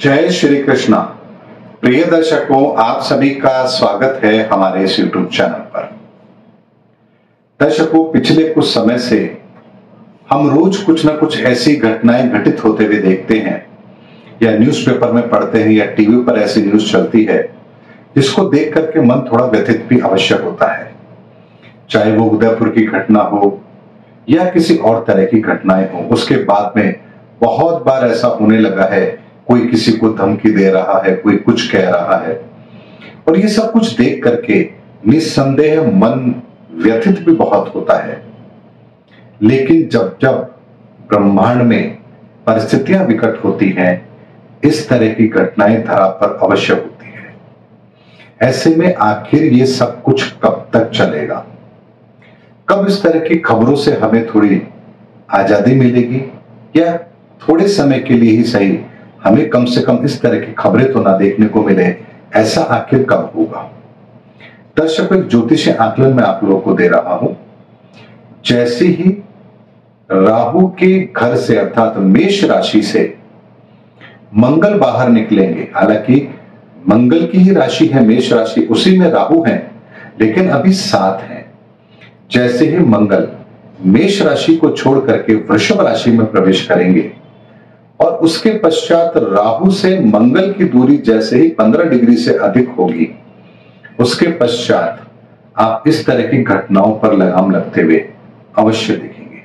जय श्री कृष्णा। प्रिय दर्शकों, आप सभी का स्वागत है हमारे इस यूट्यूब चैनल पर। दर्शकों, पिछले कुछ समय से हम रोज कुछ ना कुछ ऐसी घटनाएँ घटित होते हुए देखते हैं, या न्यूज़पेपर में पढ़ते हैं, या टीवी पर ऐसी न्यूज़ चलती है, जिसको देख करके मन थोड़ा व्यथित भी आवश्यक होता है। चाहे वो उदयपुर की घटना हो, या किसी और तरह की घटनाएँ हो, उसके बाद में बहुत बार ऐसा होने लगा है कोई किसी को धमकी दे रहा है, कोई कुछ कह रहा है। और ये सब कुछ देख करके निस्संदेह मन व्यथित भी बहुत होता है। लेकिन जब जब ब्रह्मांड में परिस्थितियाँ विकट होती हैं, इस तरह की घटनाएँ धरा पर अवश्य होती है। ऐसे में आखिर ये सब कुछ कब तक चलेगा? कब इस तरह की खबरों से हमें थोड़ी आज़ादी मिलेगी? या थोड़े समय के लिए ही सही हमें कम से कम इस तरह की खबरें तो ना देखने को मिले, ऐसा आखिर कब होगा? दर्शक एक ज्योतिष आकलन में आप लोगों को दे रहा हूँ। जैसे ही राहु के घर से, अर्थात मेष राशि से मंगल बाहर निकलेंगे, हालाँकि मंगल की ही राशि है, मेष राशि उसी में राहु है, लेकिन अभी सात है। जैसे ही मंगल मेष राशि को छोड़ करके वृषभ राशि में प्रवेश करेंगे और उसके पश्चात राहु से मंगल की दूरी जैसे ही 15 डिग्री से अधिक होगी। उसके पश्चात आप इस तरह की घटनाओं पर लगाम लगते हुए अवश्य दिखेंगे।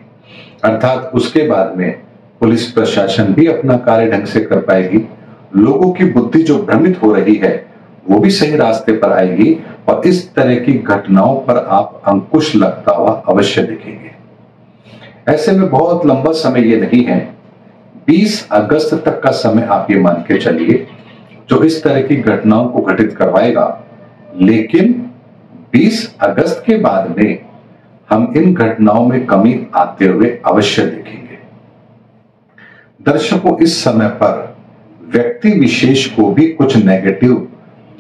अर्थात उसके बाद में पुलिस प्रशासन भी अपना कार्य ढंग से कर पाएगी। लोगों की बुद्धि जो भ्रमित हो रही है, वो भी सही रास्ते पर आएगी और इस तरह की घटनाओं पर आप अंकुश लगता हुआ अवश्य दिखेंगे। ऐसे में बहुत लंबा समय ये नहीं है 20 अगस्त तक का समय आप ये मान के चलिए, जो इस तरह की घटनाओं को घटित करवाएगा। लेकिन 20 अगस्त के बाद में हम इन घटनाओं में कमी आते हुए अवश्य देखेंगे। दर्शकों, इस समय पर व्यक्ति विशेष को भी कुछ नेगेटिव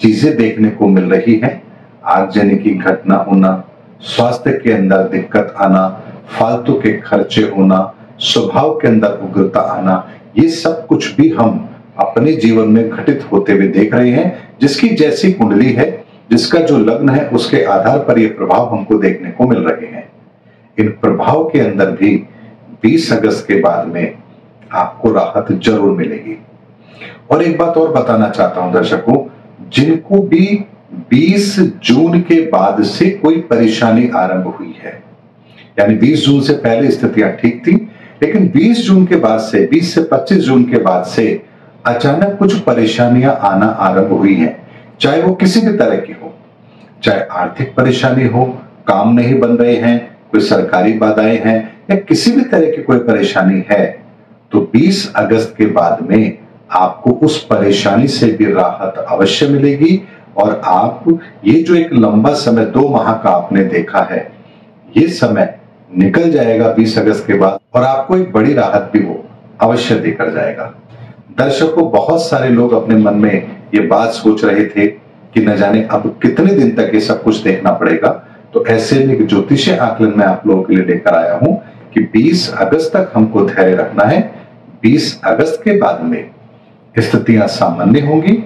चीज़ें देखने को मिल रही है। आगजनी की घटना होना, स्वास्थ्य के अंदर दिक्कत आना, फालतू के खर्चे होना स्वभाव के अंदर उग्रता आना, ये सब कुछ भी हम अपने जीवन में घटित होते हुए देख रहे हैं, जिसकी जैसी कुंडली है, जिसका जो लग्न है, उसके आधार पर ये प्रभाव हमको देखने को मिल रहे हैं। इन प्रभाव के अंदर भी 20 अगस्त के बाद में आपको राहत ज़रूर मिलेगी। और एक बात और बताना चाहता हूँ दर्शकों, जिनको भी 20 जून के बाद से कोई परेशानी आरंभ हुई है, यानी 20 जून से पहले स्थितियाँ ठीक थी लेकिन 20 जून के बाद से 20 से 25 जून के बाद से अचानक कुछ परेशानियाँ आना आरंभ हुई हैं। चाहे वो किसी भी तरह की हो, चाहे आर्थिक परेशानी हो, काम नहीं बन रहे हैं, कोई सरकारी बाधाएँ हैं, या किसी भी तरह की कोई परेशानी है तो 20 अगस्त के बाद में आपको उस परेशानी से भी राहत अवश्य मिलेगी। और आप, ये जो एक लंबा समय, दो माह का आपने देखा है, ये समय निकल जाएगा 20 अगस्त के बाद और आपको एक बड़ी राहत भी वो अवश्य देकर जाएगा। दर्शकों बहुत सारे लोग अपने मन में ये बात सोच रहे थे कि न जाने अब कितने दिन तक ये सब कुछ देखना पड़ेगा। तो ऐसे में ज्योतिषीय आकलन में आप लोगों के लिए लेकर आया हूँ कि 20 अगस्त तक हमको धैर्य रखना है। 20 अगस्त के बाद में स्थितियाँ सामान्य होंगी।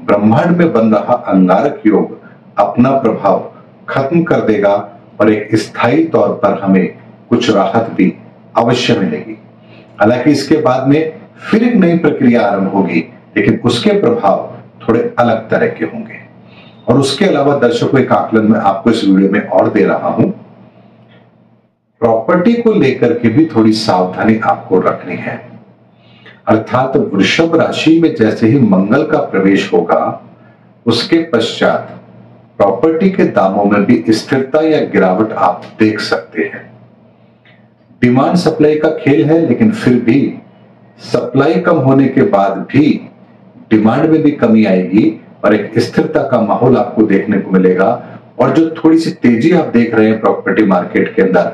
ब्रह्मांड में बन रहा अंगारक योग अपना प्रभाव खत्म कर देगा। और एक स्थायी तौर पर हमें कुछ राहत भी अवश्य मिलेगी। हालाँकि इसके बाद में फिर एक नई प्रक्रिया आरंभ होगी, लेकिन उसके प्रभाव थोड़े अलग तरह के होंगे। और उसके अलावा दर्शकों एक आकलन में आपको इस वीडियो में और दे रहा हूँ। प्रॉपर्टी को लेकर के भी थोड़ी सावधानी आपको रखनी है। अर्थात वृषभ राशि में जैसे ही मंगल का प्रवेश होगा, उसके पश्चात प्रॉपर्टी के दामों में भी स्थिरता या गिरावट आप देख सकते हैं। डिमांड सप्लाई का खेल है, लेकिन फिर भी सप्लाई कम होने के बाद भी डिमांड में भी कमी आएगी और एक स्थिरता का माहौल आपको देखने को मिलेगा। और जो थोड़ी सी तेज़ी आप देख रहे हैं प्रॉपर्टी मार्केट के अंदर,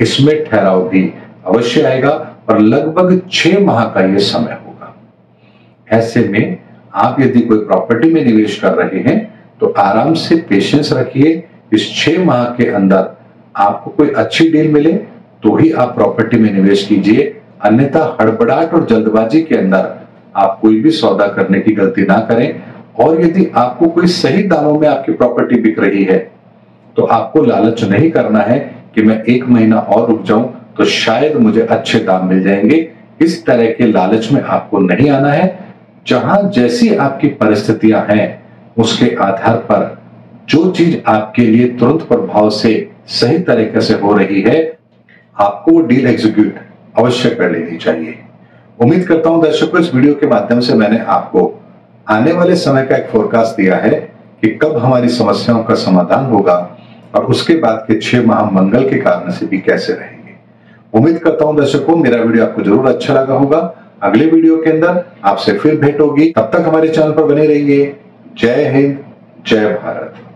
इसमें ठहराव भी अवश्य आएगा और लगभग छह माह का यह समय होगा। ऐसे में आप यदि कोई प्रॉपर्टी में निवेश कर रहे हैं तो आराम से पेशेंस रखिए। इस छह माह के अंदर आपको कोई अच्छी डील मिले तो ही आप प्रॉपर्टी में निवेश कीजिए। अन्यथा हड़बड़ाहट और जल्दबाजी के अंदर आप कोई भी सौदा करने की गलती ना करें। और यदि आपको कोई सही दामों में आपकी प्रॉपर्टी बिक रही है तो आपको लालच नहीं करना है कि मैं एक महीना और रुक जाऊँ तो शायद मुझे अच्छे दाम मिल जाएँगे। इस तरह के लालच में आपको नहीं आना है। जहाँ जैसी आपकी परिस्थितियाँ हैं उसके आधार पर जो चीज़ आपके लिए तुरंत प्रभाव से सही तरीके से हो रही है, आपको डील एग्जीक्यूट अवश्य कर लेनी चाहिए। उम्मीद करता हूँ दर्शकों, इस वीडियो के माध्यम से मैंने आपको आने वाले समय का एक फोरकास्ट दिया है कि कब हमारी समस्याओं का समाधान होगा और उसके बाद के छह माह मंगल के कारण से भी कैसे रहेंगे। उम्मीद करता हूँ दर्शकों, मेरा वीडियो आपको ज़रूर अच्छा लगा होगा। अगले वीडियो के अंदर आपसे फिर भेंट होगी। तब तक हमारे चैनल पर बने रहिए। जय हिंद जय भारत।